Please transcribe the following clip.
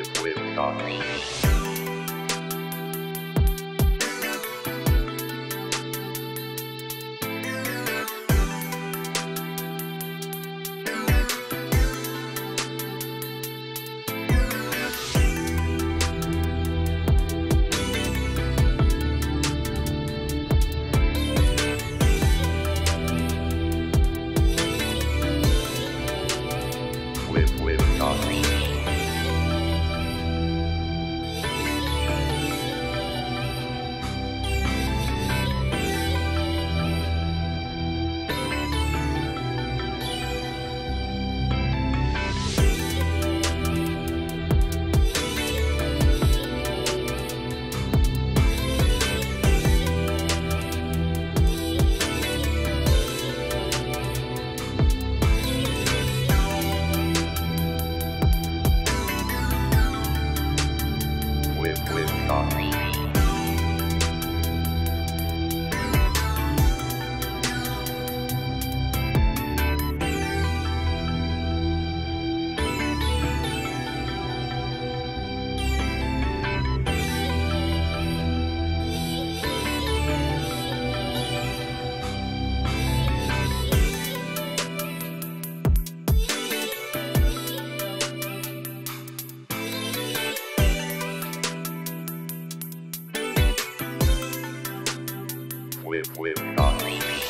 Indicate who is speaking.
Speaker 1: with, with, with, with Talks. With with uh,